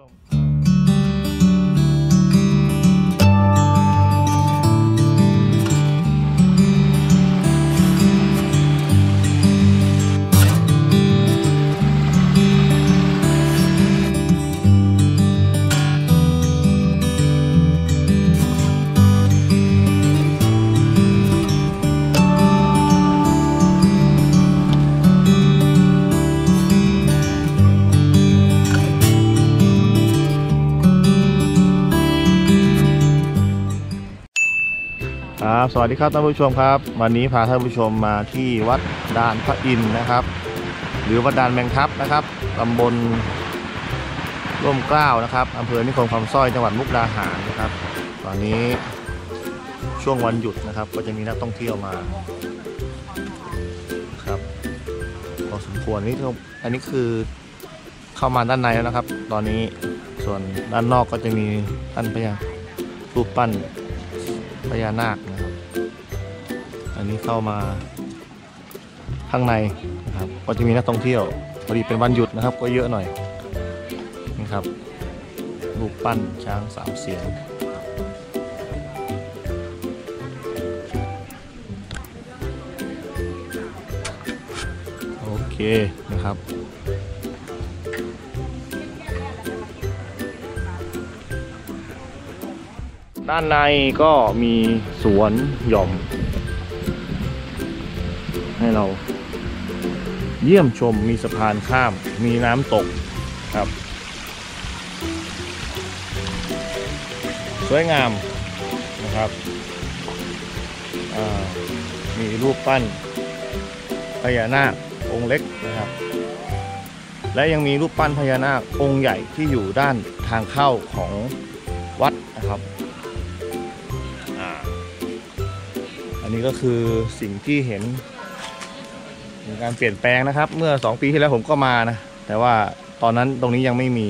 Oh. ครับ สวัสดีครับท่านผู้ชมครับ วันนี้พาท่านผู้ชมมาที่วัดดานพระอินทร์นะครับ หรือวัดดานแมงทับนะครับตำบลร่มเกล้านะครับอำเภอนิคมคำสร้อยจังหวัดมุกดาหารนะครับ ตอนนี้ช่วงวันหยุดนะครับ ก็จะมีนักท่องเที่ยวมาครับพอสมควรนี่อันนี้คือเข้ามาด้านในแล้วนะครับ ตอนนี้ส่วนด้านนอกก็จะมีท่านพญารูปปั้นพญานาคนะครับ นนี้เข้ามาข้างในนะครับ ก็จะมีนักท่องเที่ยวพอดีเป็นวันหยุดนะครับ ก็เยอะหน่อยนี่ครับรูปปั้นช้างสามเสียนโอเคนะครับด้านในก็มีสวนหย่อม ให้เรา เยี่ยมชมมีสะพานข้าม มีน้ำตกครับ สวยงามนะครับมีรูปปั้นพญานาคองค์เล็กนะครับ และยังมีรูปปั้นพญานาคองค์ใหญ่ที่อยู่ด้านทางเข้าของวัดนะครับออันนี้ก็คือสิ่งที่เห็น มีการเปลี่ยนแปลงนะครับ เมื่อ 2 ปีที่แล้วผมก็มานะ แต่ว่าตอนนั้นตรงนี้ยังไม่มี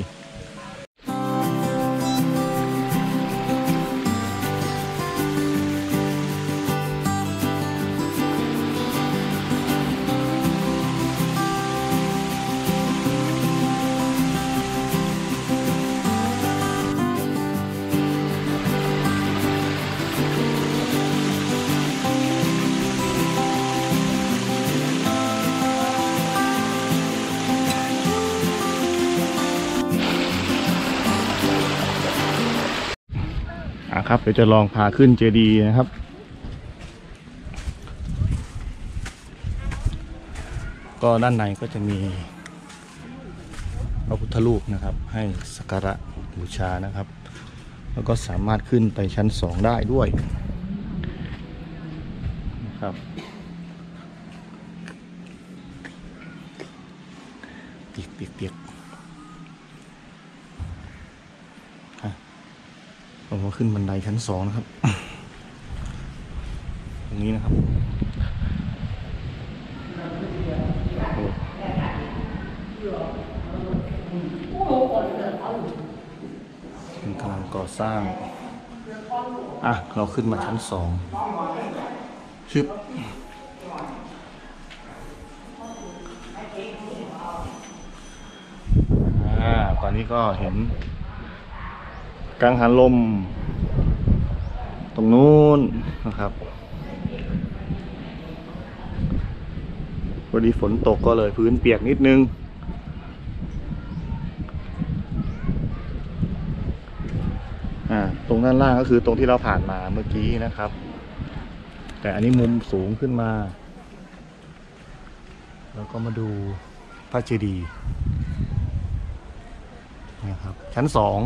เดี๋ยวจะลองพาขึ้นเจดีย์นะครับ ก็ด้านในก็จะมีพระพุทธรูปนะครับ ให้สักการะบูชานะครับ แล้วก็สามารถขึ้นไปชั้นสองได้ด้วยนะครับเปียกเปียก เปียกผมก็ขึ้นบันไดชั้นสองนะครับ ตรงนี้นะครับเป็นกำลังก่อสร้าง อะ เราขึ้นมาชั้นสองชึบอ่า ตอนนี้ก็เห็น กังหันลม ตรงนู้นนะครับพอดีฝนตกก็เลยพื้นเปียกนิดนึง อ่า ตรงด้านล่างก็คือตรงที่เราผ่านมาเมื่อกี้นะครับ แต่อันนี้มุมสูงขึ้นมา แล้วก็มาดูพระเจดีย์นะครับ ชั้นสอง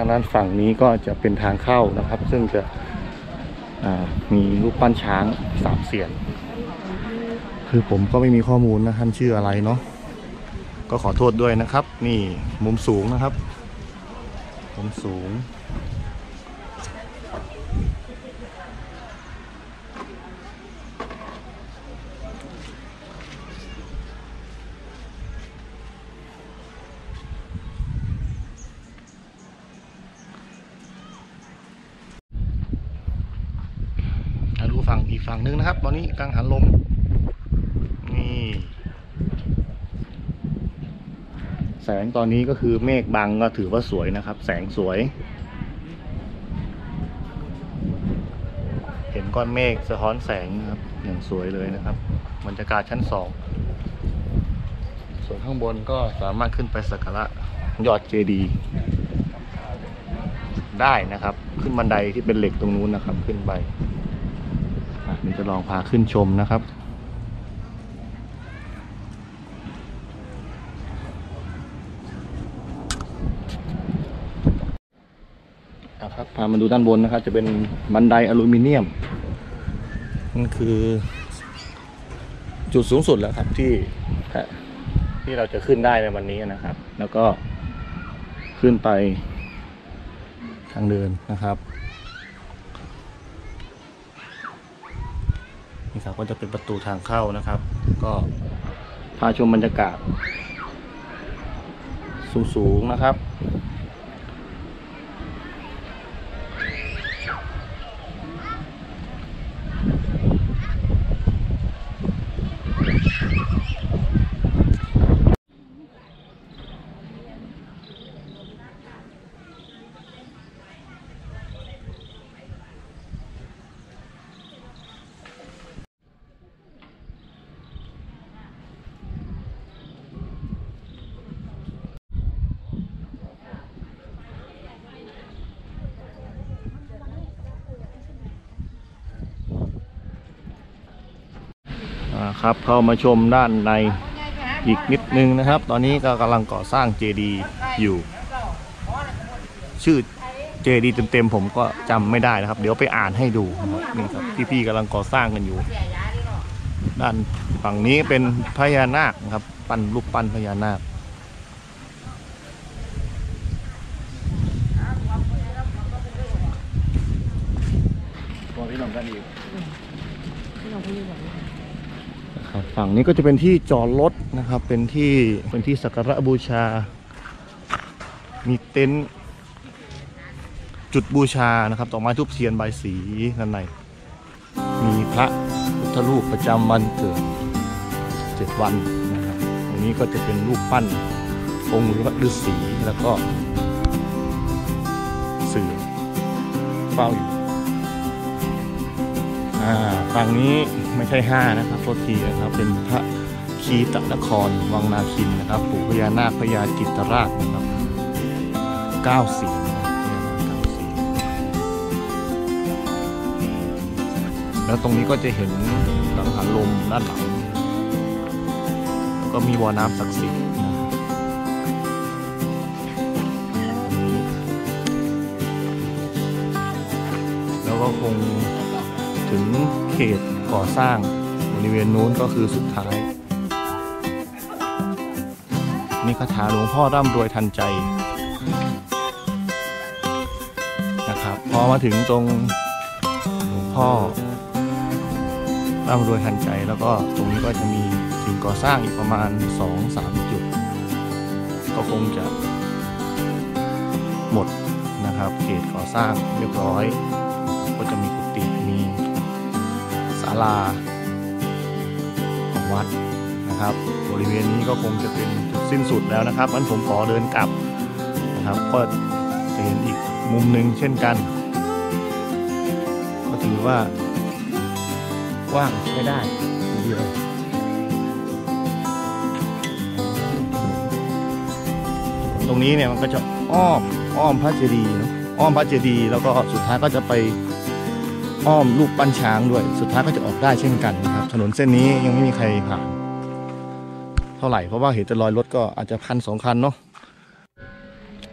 างด้านฝั่งนี้ก็จะเป็นทางเข้านะครับ ซึ่งจะมีรูปปั้นช้างสามเสียน คือผมก็ไม่มีข้อมูลนะท่านชื่ออะไรเนาะก็ขอโทษด้วยนะครับ นี่มุมสูงนะครับ มุมสูง อ ฝั่ งอีกฝั่งนะครับ ตอนนี้กังหันลม นี่แสงตอนนี้ก็คือเมฆบังก็ถือว่าสวยนะครับ แสงสวย เห็นก้อนเมฆสะท้อนแสงนะครับอย่างสวยเลยนะครับบรรยากาศชั้นสองส่วนข้างบนก็สามารถขึ้นไปสักการะยอดเจดีย์ได้นะครับ ขึ้นบันไดที่เป็นเหล็กตรงนู้นนะครับ ขึ้นไป เดี๋ยวจะลองพาขึ้นชมนะครับนะครับพามาดูด้านบนนะครับ จะเป็นบันไดอลูมิเนียมนั่นคือจุดสูงสุดแล้วครับที่ที่เราจะขึ้นได้ในวันนี้นะครับ แล้วก็ขึ้นไปทางเดินนะครับ นี่ครับก็จะเป็นประตูทางเข้านะครับ ก็พาชมบรรยากาศ สูงๆนะครับ ครับ เข้ามาชมด้านในอีกนิดนึงนะครับ ตอนนี้ก็กำลังก่อสร้างเจดีย์อยู่ ชื่อเจดีย์เต็มๆผมก็จำไม่ได้นะครับ เดี๋ยวไปอ่านให้ดูนี่ครับพี่ๆกำลังก่อสร้างกันอยู่ ด้านฝั่งนี้เป็นพญานาคครับ ปั้นรูปปั้นพญานาคบอกพี่น้องกันอีก นะครับ ฝั่งนี้ก็จะเป็นที่จอดรถนะครับ เป็นที่เป็นที่สักการะบูชา มีเต็นท์จุดบูชานะครับดอกไม้ทุบเทียนใบสีด้านในมีพระพุทธรูปประจำวันเกิดเจ็ดวันนะครับตรงนี้ก็จะเป็นรูปปั้นองค์ฤาษีแล้วก็เสือเฝ้าอยู่ ฝั่งนี้ไม่ใช่ห้านะครับโทษทีนะครับ เป็นพระคีตนครวังนาคินนะครับปู่พญานาคพญาจิตรราชนะครับเก้าสีนะครับพญานาคเก้าสีแล้วตรงนี้ก็จะเห็นกังหันลมด้านหลัง ก็มีวอน้ำศักดิ์สิทธิ์นะแล้วก็คง ถึงเขตก่อสร้างบริเวณนู้นก็คือสุดท้าย นี่คาถาหลวงพ่อร่ำรวยทันใจนะครับพอมาถึงตรงหลวงพ่อร่ำรวยทันใจแล้วก็ตรงนี้ก็จะมีสิ่งก่อสร้างอีกประมาณ 2-3 จุด ก็คงจะหมดนะครับเขตก่อสร้างเรียบร้อย ก็จะมีกุฏาลาของวัดนะครับ บริเวณนี้ก็คงจะเป็นจุดสิ้นสุดแล้วนะครับงั้นผมขอเดินกลับนะครับ ก็จะเห็นอีกมุมหนึ่งเช่นกัน ก็ถือว่ากว้างใช้ได้ทีเดียวตรงนี้เนี่ยมันก็จะอ้อมอ้อมพระเจดีย์เนอะอ้อมพระเจดีย์แล้วก็สุดท้ายก็จะไป อ้อมลูกปั้นช้างด้วย สุดท้ายก็จะออกได้เช่นกันนะครับ ถนนเส้นนี้ยังไม่มีใครผ่านเท่าไหร่ เพราะว่าเห็นจะลอยรถก็อาจจะคันสองคันเนาะ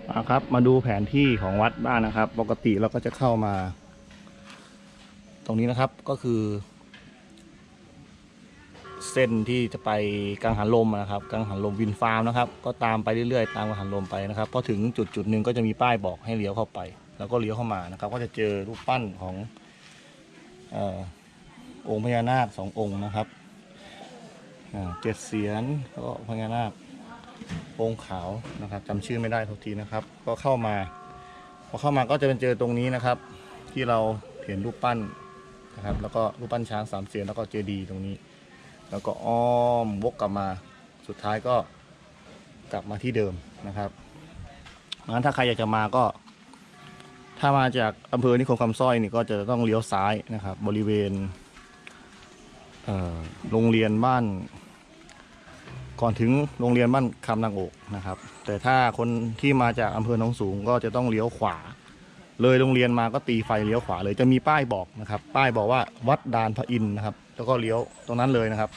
มาครับ มาดูแผนที่ของวัดบ้านนะครับ ปกติเราก็จะเข้ามา ตรงนี้นะครับก็คือ เส้นที่จะไปกังหันลมนะครับ กังหันลมวินฟาร์มนะครับ ก็ตามไปเรื่อยๆ ตามกังหันลมไปนะครับพอถึงจุดจุดหนึ่งก็จะมีป้ายบอกให้เลี้ยวเข้าไป แล้วก็เลี้ยวเข้ามานะครับ ก็จะเจอรูปปั้นของ องค์พญานาคสององค์นะครับเจ็ดเสียนแล้วก็พญานาคองค์ขาวนะครับจำชื่อไม่ได้ทุกทีนะครับ ก็เข้ามา พอเข้ามาก็จะเป็นเจอตรงนี้นะครับ ที่เราเห็นรูปปั้นนะครับ แล้วก็รูปปั้นช้างสามเสียนแล้วก็เจดีย์ตรงนี้ แล้วก็อ้อมวกกลับมาสุดท้ายก็กลับมาที่เดิมนะครับงั้นถ้าใครอยากจะมาก็ ถ้ามาจากอำเภอนิคมคำสร้อยนี่ก็จะต้องเลี้ยวซ้ายนะครับ บริเวณเโรงเรียนบ้าน ก่อนถึงโรงเรียนบ้านคำนางโอกนะครับ แต่ถ้าคนที่มาจากอำเภอหนองสูงก็จะต้องเลี้ยวขวา เลยโรงเรียนมาก็ตีไฟเลี้ยวขวาเลยจะมีป้ายบอกนะครับ ป้ายบอกว่าวัดดานพระอินทร์นะครับ แล้วก็เลี้ยวตรงนั้นเลยนะครับ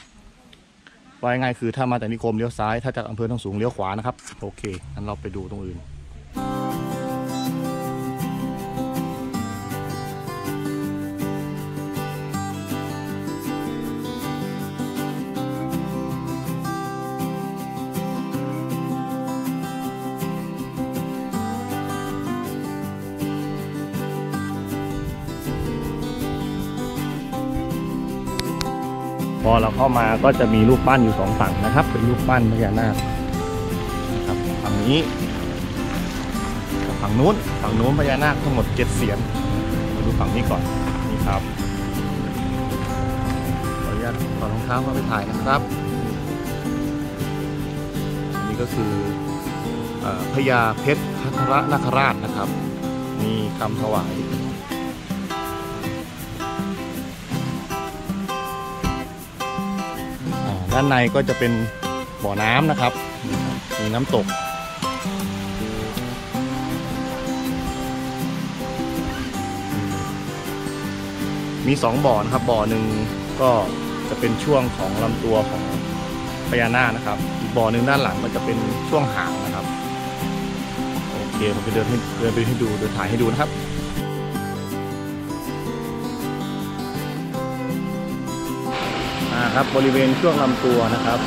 ว่าง่ายคือถ้ามาจากนิคมเลี้ยวซ้ายถ้าจากอำเภอหนองสูงเลี้ยวขวานะครับโอเคงั้นเราไปดูตรงอื่น พอเราเข้ามาก็จะมีรูปปั้นอยู่สองฝั่งนะครับ เป็นรูปปั้นพญานาคครับฝั่งนี้ฝั่งนู้นฝั่งนู้นพญานาคทั้งหมดเจ็ดเสียนมาดูฝั่งนี้ก่อนนี่ครับขออนุญาตถอดรองเท้าเข้าไปถ่ายนะครับอันนี้ก็คือเอ่อพญาเพชรพัทรนาคราชนะครับ มีคำถวาย ด้านในก็จะเป็นบ่อน้ำนะครับมีน้ำตก มีสองบ่อนะครับ บ่อหนึ่งก็จะเป็นช่วงของลำตัวของพญานาคนะครับ อีกบ่อหนึ่งด้านหลังก็จะเป็นช่วงหางนะครับ โอเคผมจะเดินให้เดินไปให้ดูเดินถ่ายให้ดูนะครับ ครับบริเวณช่วงลำตัวนะครับ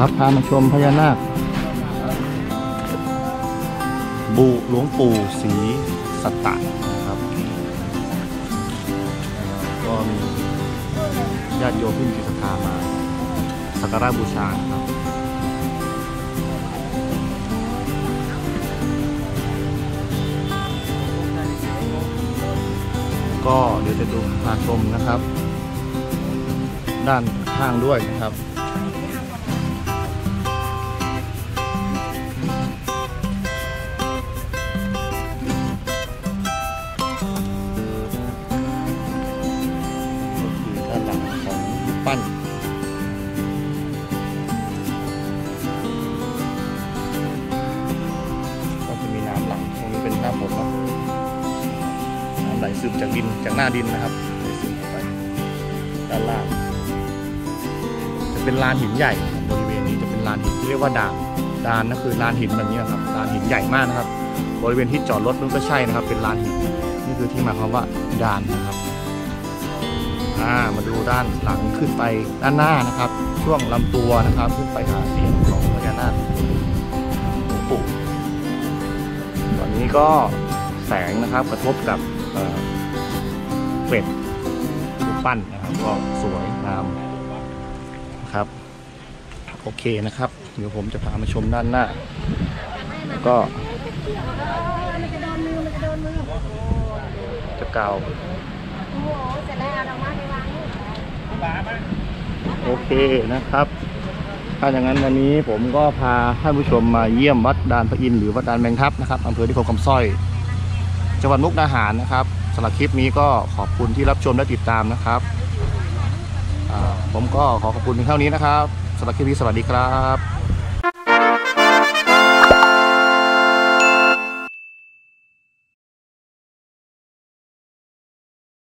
ครับพามาชมพญานาคบูหลวงปู่ศรีสัตตะนะครับก็มีญาติโยมที่มีจิตศรัทธามาสักการะบูชาครับก็เดี๋ยวจะดูพาชมนะครับ ด้านข้างด้วยนะครับ จากดินจากหน้าดินนะครับไหลซึมออกไปด้านล่าง จะเป็นลานหินใหญ่บริเวณนี้จะเป็นลานหินที่เรียกว่าดานดานนั่นคือลานหินแบบนี้ครับลานหินใหญ่มากนะครับ บริเวณที่จอดรถนั่นก็ใช่นะครับ เป็นลานหินนี่คือที่มาคำว่าดานนะครับอ่ามาดูด้านหลังขึ้นไปด้านหน้านะครับ ช่วงลำตัวนะครับ ขึ้นไปหาเสียงของพญานาคหลวงปู่ตอนนี้ก็แสงนะครับกระทบกับ เอ่อเกล็ดรูปปั้นนะครับ ก็สวยงามนะครับ โอเคนะครับ เดี๋ยวผมจะพามาชมด้านหน้า แล้วก็จะกล่าวโอเกาโอเคนะครับ ถ้าอย่างนั้นวันนี้ผมก็พาท่านผู้ชมมาเยี่ยมวัดดานพระอินทร์หรือวัดดานแมงทับนะครับอำเภอที่คกคำสร้อย จังหวัดมุกดาหารนะครับำหรับคลิปนี้ก็ขอบคุณที่รับชมและติดตามนะครับผมก็ขอขอบคุณเพียงเท่านี้นะครับสำหรับคลิปนี้สวัสดีครับ